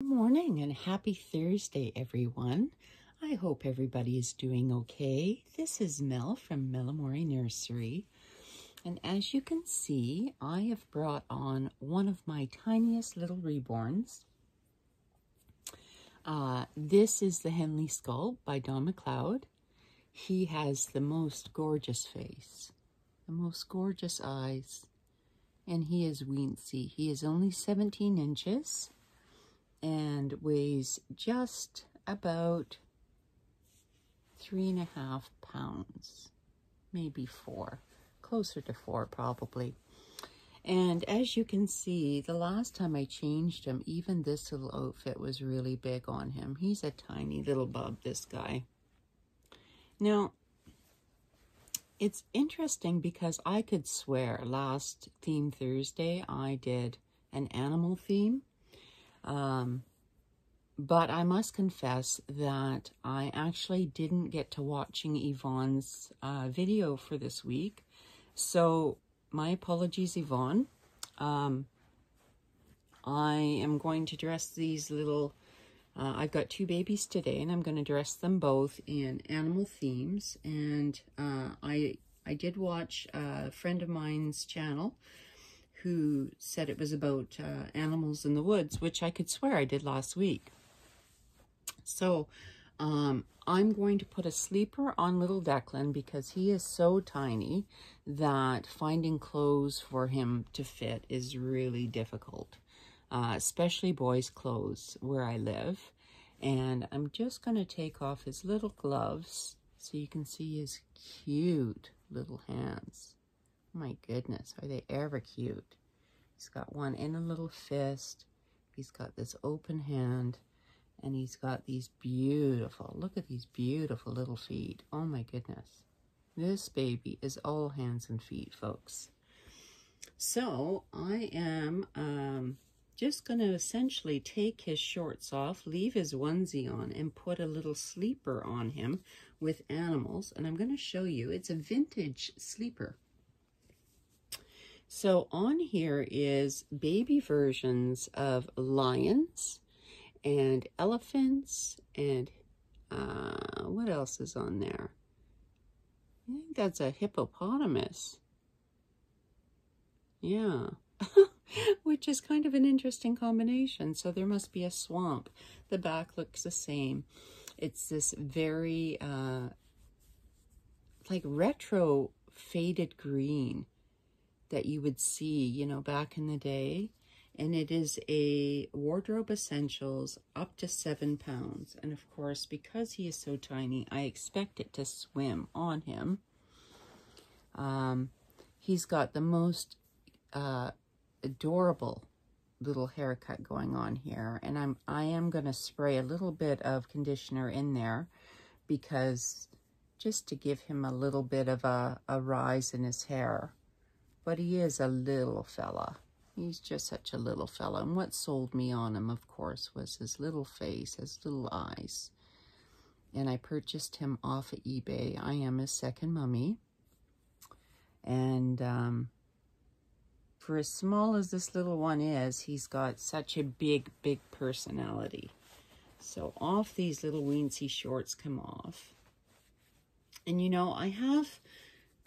Good morning and happy Thursday, everyone. I hope everybody is doing okay. This is Mel from Mel Amorè Nursery. And as you can see, I have brought on one of my tiniest little reborns. Uh, this is the Henley Sculpt by Dawn McLeod. He has the most gorgeous face, the most gorgeous eyes, and he is weensy. He is only 17 inches and weighs just about three and a half pounds, maybe four, closer to four probably. And as you can see, the last time I changed him, even this little outfit was really big on him. He's a tiny little bub, this guy. Now, it's interesting because I could swear last Theme Thursday I did an animal theme. Um, but I must confess that I actually didn't get to watching Yvonne's uh, video for this week. So my apologies, Yvonne. Um, I am going to dress these little, uh, I've got two babies today and I'm going to dress them both in animal themes. And uh, I, I did watch a friend of mine's channel who said it was about uh, animals in the woods, which I could swear I did last week. So um, I'm going to put a sleeper on little Declan because he is so tiny that finding clothes for him to fit is really difficult, uh, especially boys' clothes where I live. And I'm just going to take off his little gloves so you can see his cute little hands. My goodness, are they ever cute? He's got one in a little fist. He's got this open hand. And he's got these beautiful, look at these beautiful little feet. Oh my goodness. This baby is all hands and feet, folks. So I am um, just going to essentially take his shorts off, leave his onesie on, and put a little sleeper on him with animals. And I'm going to show you, it's a vintage sleeper. So on here is baby versions of lions and elephants and uh, what else is on there? I think that's a hippopotamus. Yeah. Which is kind of an interesting combination. So there must be a swamp. The back looks the same. It's this very, uh, like retro faded green that you would see, you know, back in the day. And it is a Wardrobe Essentials up to seven pounds. And of course, because he is so tiny, I expect it to swim on him. Um, he's got the most uh, adorable little haircut going on here. And I'm, I am going to spray a little bit of conditioner in there because just to give him a little bit of a, a rise in his hair. But he is a little fella. He's just such a little fella. And what sold me on him, of course, was his little face, his little eyes. And I purchased him off of eBay. I am his second mummy. And um, for as small as this little one is, he's got such a big, big personality. So off these little weensy shorts come off. And you know, I have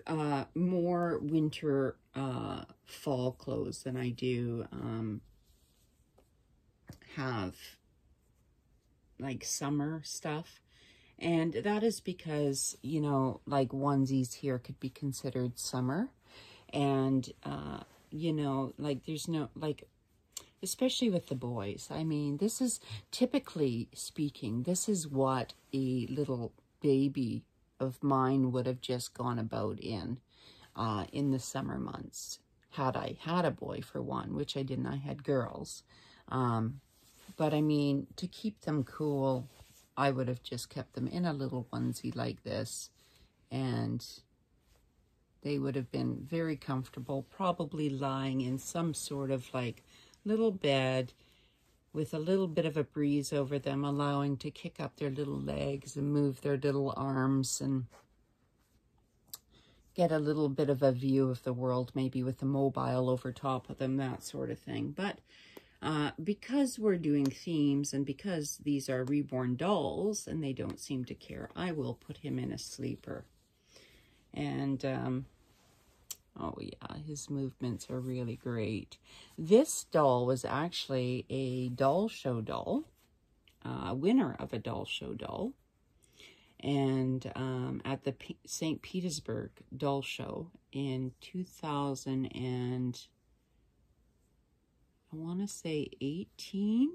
uh, more winter uh, fall clothes than I do um, have like summer stuff. And that is because, you know, like onesies here could be considered summer. And, uh, you know, like there's no, like, especially with the boys. I mean, this is typically speaking, this is what a little baby of mine would have just gone about in uh, in the summer months had I had a boy for one, which I didn't. I had girls. Um, but I mean, to keep them cool, I would have just kept them in a little onesie like this. And they would have been very comfortable, probably lying in some sort of like little bed with a little bit of a breeze over them, allowing to kick up their little legs and move their little arms and get a little bit of a view of the world, maybe with a mobile over top of them, that sort of thing. But uh, because we're doing themes and because these are reborn dolls and they don't seem to care, I will put him in a sleeper. And, um, oh yeah, his movements are really great. This doll was actually a doll show doll, uh, winner of a doll show doll. And um, at the P St. Petersburg doll show in 2000 and I want to say 18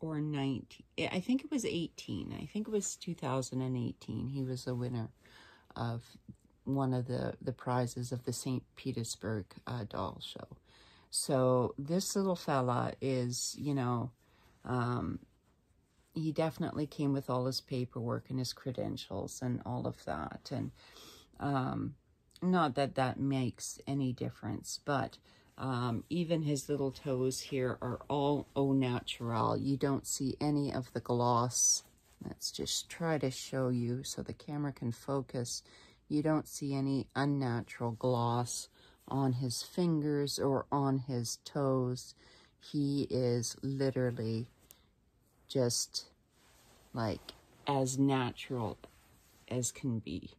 or 19. I think it was 18. I think it was 2018. He was a winner of one of the, the prizes of the St. Petersburg uh, doll show. So this little fella is, you know, um, he definitely came with all his paperwork and his credentials and all of that. And um, not that that makes any difference, but um, even his little toes here are all au natural. You don't see any of the gloss. Let's just try to show you so the camera can focus. You don't see any unnatural gloss on his fingers or on his toes. He is literally just like as natural as can be.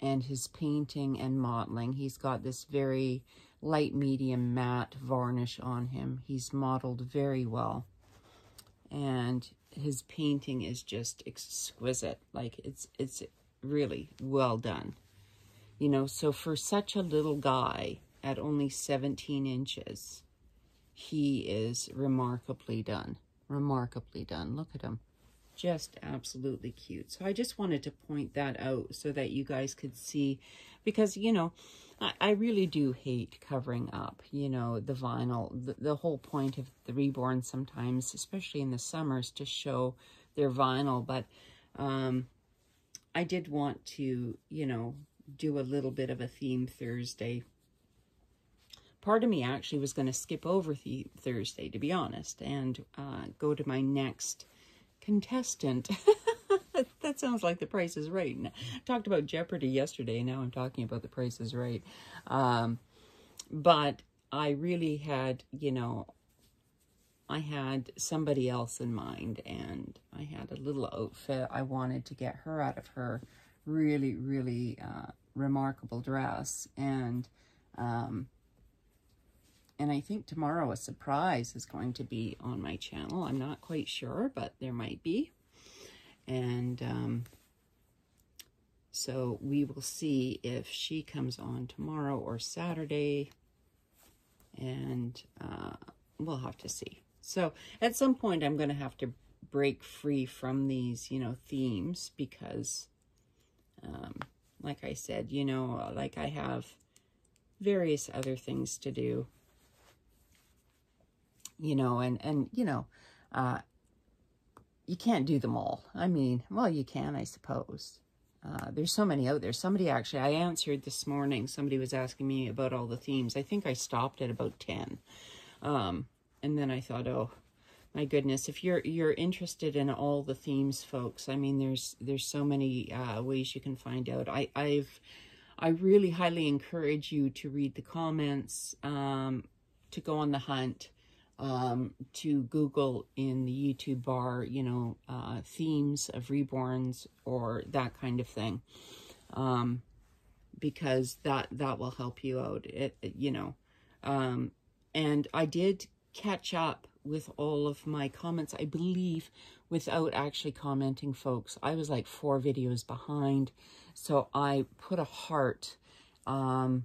And his painting and modeling, he's got this very light medium matte varnish on him. He's modeled very well. And his painting is just exquisite. Like it's it's really well done. You know, so for such a little guy at only 17 inches, he is remarkably done. Remarkably done. Look at him. Just absolutely cute. So I just wanted to point that out so that you guys could see because, you know, I, I really do hate covering up, you know, the vinyl. The, the whole point of the Reborn sometimes, especially in the summers, to show their vinyl. But um, I did want to, you know, do a little bit of a theme Thursday. Part of me actually was going to skip over the Thursday, to be honest, and uh, go to my next contestant. that sounds like the price is right. I talked about Jeopardy yesterday. Now I'm talking about the price is right. Um, but I really had, you know, I had somebody else in mind and I had a little outfit. I wanted to get her out of her really, really uh, remarkable dress. And, um, and I think tomorrow a surprise is going to be on my channel. I'm not quite sure, but there might be. And um, so we will see if she comes on tomorrow or Saturday. And uh, we'll have to see. So at some point, I'm going to have to break free from these, you know, themes because, um, like I said, you know, like I have various other things to do, you know, and, and, you know, uh, you can't do them all. I mean, well, you can, I suppose. Uh, there's so many out there. Somebody actually, I answered this morning, somebody was asking me about all the themes. I think I stopped at about 10. Um, and then I thought, oh, my goodness, if you're you're interested in all the themes, folks, I mean, there's there's so many uh, ways you can find out. I, I've I really highly encourage you to read the comments, um, to go on the hunt, um, to Google in the YouTube bar, you know, uh, themes of reborns or that kind of thing. Um, because that, that will help you out, it, it you know. Um, and I did catch up with all of my comments, I believe, without actually commenting, folks. I was like four videos behind. So I put a heart um,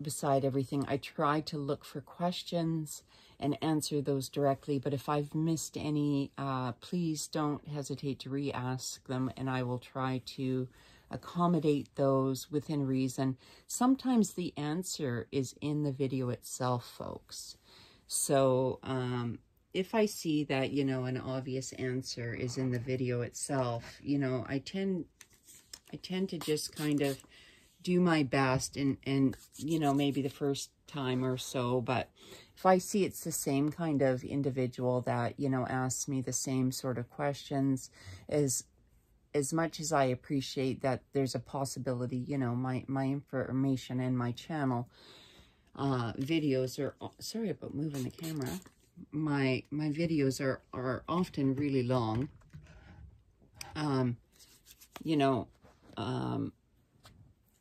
beside everything. I tried to look for questions and answer those directly. But if I've missed any, uh, please don't hesitate to re-ask them and I will try to accommodate those within reason. Sometimes the answer is in the video itself, folks. So um, if I see that, you know, an obvious answer is in the video itself, you know, I tend, I tend to just kind of do my best and, and, you know, maybe the first time or so, but if I see it's the same kind of individual that, you know, asks me the same sort of questions, as as much as I appreciate that there's a possibility, you know, my, my information and my channel uh, videos are, sorry about moving the camera. my my videos are are often really long. Um, you know, um,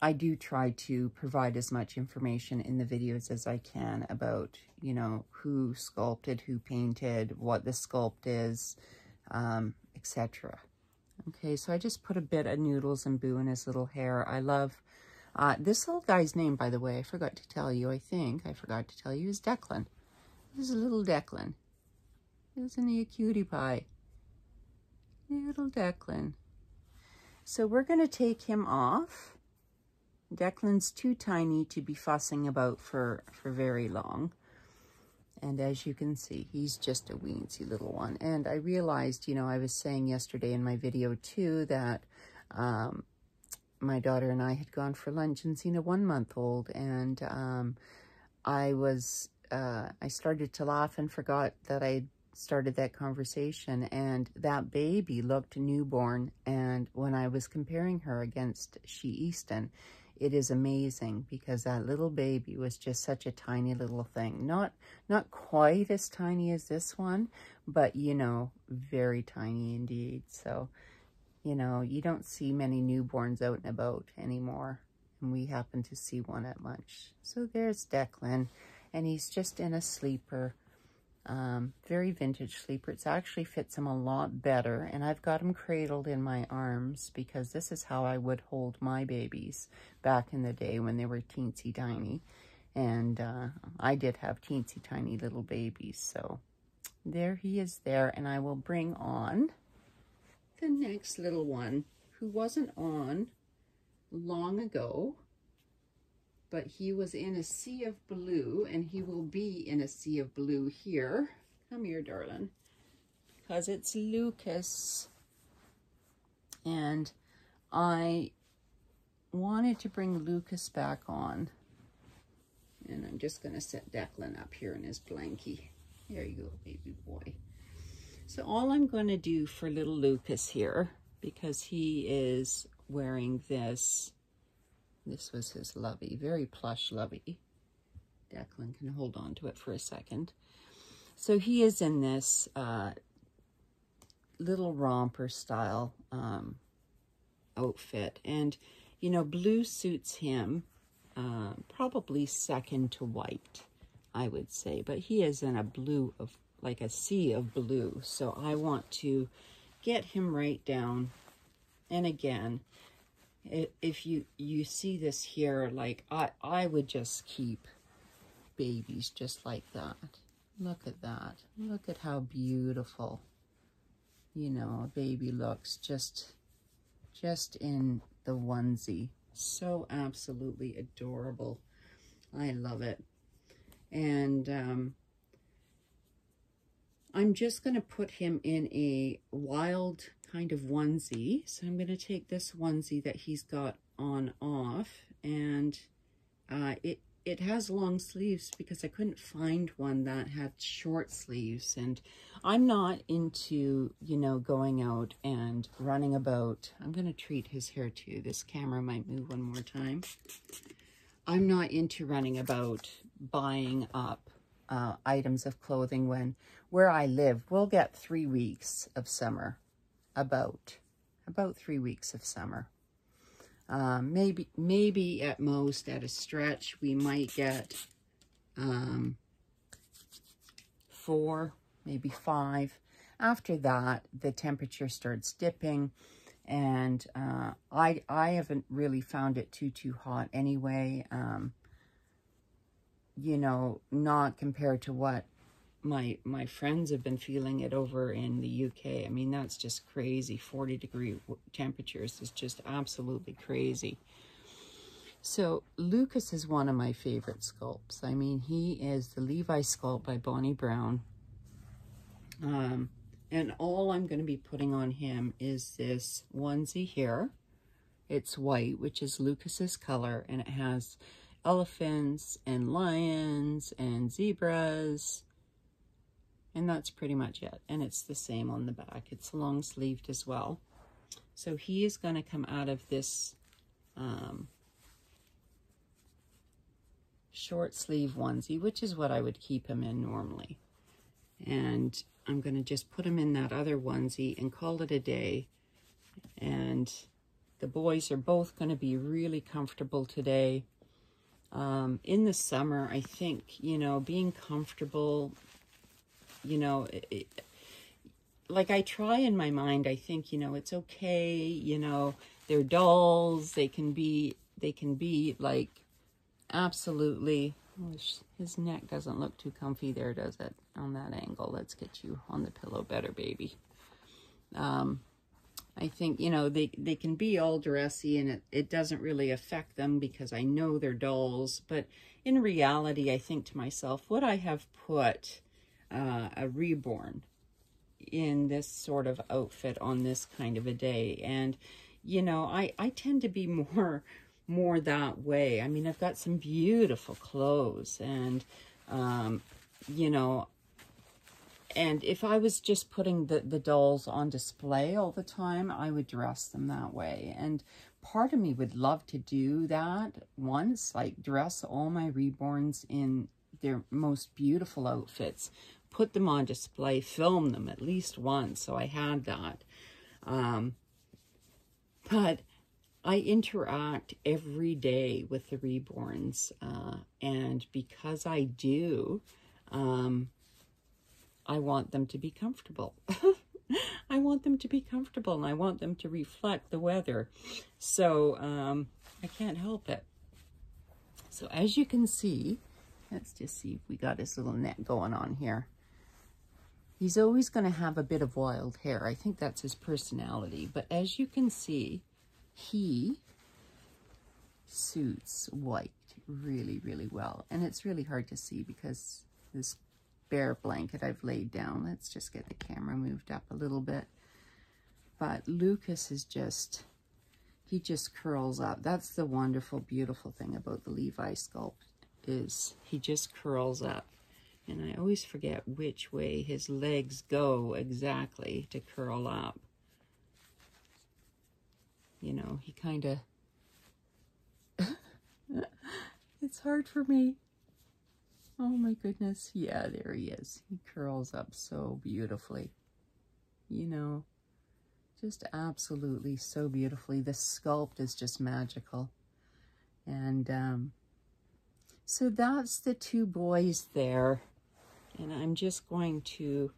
I do try to provide as much information in the videos as I can about, you know, who sculpted, who painted, what the sculpt is, um, etc. Okay, so I just put a bit of Noodles and Boo in his little hair. I love, uh, this little guy's name, by the way, I forgot to tell you, I think, I forgot to tell you, is Declan. This is little Declan. Isn't he a cutie pie? Little Declan. So we're going to take him off. Declan's too tiny to be fussing about for, for very long. And as you can see, he's just a weensy little one. And I realized, you know, I was saying yesterday in my video too that um, my daughter and I had gone for lunch and seen a one-month-old. And um, I was, uh, I started to laugh and forgot that I started that conversation. And that baby looked newborn. And when I was comparing her against She Easton, it is amazing because that little baby was just such a tiny little thing. Not, not quite as tiny as this one, but, you know, very tiny indeed. So, you know, you don't see many newborns out and about anymore. And we happened to see one at lunch. So there's Declan, and he's just in a sleeper. Um, very vintage sleeper. It actually fits him a lot better. And I've got him cradled in my arms because this is how I would hold my babies back in the day when they were teensy tiny. And uh, I did have teensy tiny little babies. So there he is there. And I will bring on the next little one who wasn't on long ago but he was in a sea of blue, and he will be in a sea of blue here. Come here, darling, because it's Lucas. And I wanted to bring Lucas back on. And I'm just going to set Declan up here in his blankie. There you go, baby boy. So all I'm going to do for little Lucas here, because he is wearing this this was his lovey, very plush lovey. Declan can hold on to it for a second. So he is in this uh, little romper style um, outfit. And, you know, blue suits him uh, probably second to white, I would say. But he is in a blue of, like a sea of blue. So I want to get him right down. And again, if you you see this here like i i would just keep babies just like that. Look at that. Look at how beautiful you know a baby looks just just in the onesie. So absolutely adorable. I love it. And um i'm just going to put him in a wild kind of onesie. So I'm going to take this onesie that he's got on off and uh, it it has long sleeves because I couldn't find one that had short sleeves and I'm not into, you know, going out and running about. I'm going to treat his hair too. This camera might move one more time. I'm not into running about buying up uh, items of clothing when where I live, we'll get three weeks of summer about, about three weeks of summer. Um, maybe, maybe at most, at a stretch, we might get um, four, maybe five. After that, the temperature starts dipping, and uh, I I haven't really found it too too hot anyway. Um, you know, not compared to what my my friends have been feeling it over in the UK. I mean, that's just crazy. 40 degree temperatures is just absolutely crazy. So Lucas is one of my favorite sculpts. I mean, he is the Levi sculpt by Bonnie Brown. Um, and all I'm going to be putting on him is this onesie here. It's white, which is Lucas's color, and it has elephants and lions and zebras and that's pretty much it. And it's the same on the back. It's long sleeved as well. So he is going to come out of this um, short sleeve onesie, which is what I would keep him in normally. And I'm going to just put him in that other onesie and call it a day. And the boys are both going to be really comfortable today. Um, in the summer, I think, you know, being comfortable, you know, it, like I try in my mind, I think, you know, it's okay, you know, they're dolls, they can be, they can be like absolutely, oh, his neck doesn't look too comfy there, does it, on that angle. Let's get you on the pillow better, baby. Um, I think, you know, they, they can be all dressy and it, it doesn't really affect them because I know they're dolls. But in reality, I think to myself, would I have put uh, a reborn in this sort of outfit on this kind of a day? And, you know, I, I tend to be more more that way. I mean, I've got some beautiful clothes and, um, you know, and if I was just putting the, the dolls on display all the time, I would dress them that way. And part of me would love to do that once, like dress all my reborns in their most beautiful outfits, put them on display, film them at least once. So I had that. Um, but I interact every day with the reborns. Uh, and because I do, um, I want them to be comfortable. I want them to be comfortable and I want them to reflect the weather. So um, I can't help it. So as you can see, let's just see if we got his little net going on here. He's always going to have a bit of wild hair. I think that's his personality. But as you can see, he suits white really, really well. And it's really hard to see because this bear blanket I've laid down. Let's just get the camera moved up a little bit. But Lucas is just, he just curls up. That's the wonderful, beautiful thing about the Levi sculpt is he just curls up. And I always forget which way his legs go exactly to curl up. You know, he kind of, it's hard for me. Oh my goodness. Yeah, there he is. He curls up so beautifully. You know, just absolutely so beautifully. The sculpt is just magical. And um, so that's the two boys there. And I'm just going to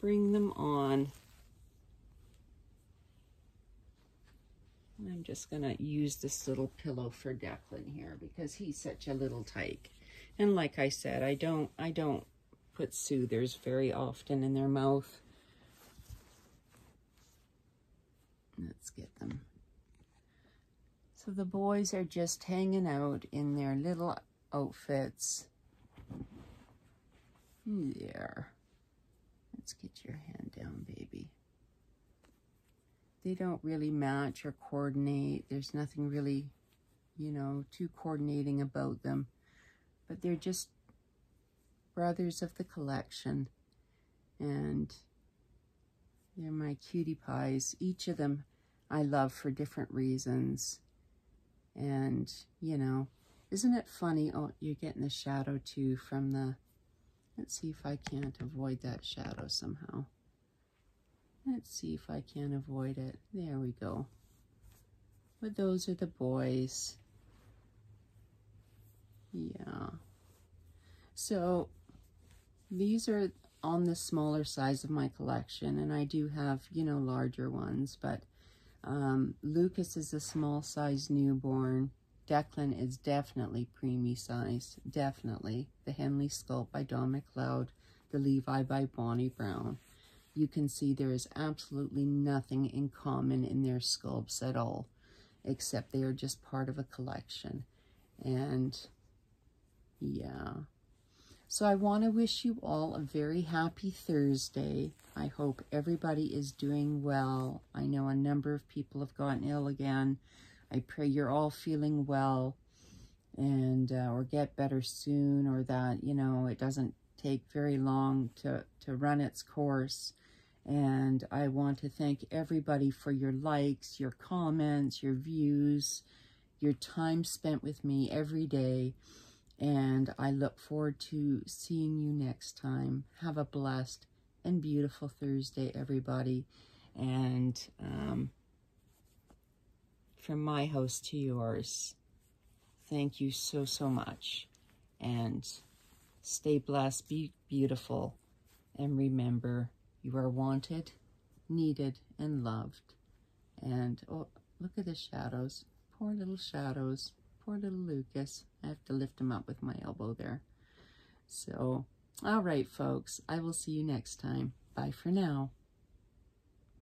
bring them on. I'm just going to use this little pillow for Declan here because he's such a little tyke. And like I said, I don't, I don't put soothers very often in their mouth. Let's get them. So the boys are just hanging out in their little outfits. There. Let's get your hand down, baby. They don't really match or coordinate. There's nothing really, you know, too coordinating about them but they're just brothers of the collection. And they're my cutie pies. Each of them I love for different reasons. And, you know, isn't it funny? Oh, you're getting the shadow too from the... Let's see if I can't avoid that shadow somehow. Let's see if I can't avoid it. There we go. But those are the boys. Yeah. So these are on the smaller size of my collection, and I do have, you know, larger ones, but um, Lucas is a small size newborn. Declan is definitely preemie size, definitely. The Henley Sculpt by Dawn McLeod, the Levi by Bonnie Brown. You can see there is absolutely nothing in common in their sculpts at all, except they are just part of a collection. And yeah. So I want to wish you all a very happy Thursday. I hope everybody is doing well. I know a number of people have gotten ill again. I pray you're all feeling well and uh, or get better soon or that, you know, it doesn't take very long to, to run its course. And I want to thank everybody for your likes, your comments, your views, your time spent with me every day. And I look forward to seeing you next time. Have a blessed and beautiful Thursday, everybody. And um, from my house to yours, thank you so, so much. And stay blessed, be beautiful, and remember you are wanted, needed, and loved. And oh, look at the shadows. Poor little shadows. Poor little Lucas. I have to lift him up with my elbow there. So, all right, folks. I will see you next time. Bye for now.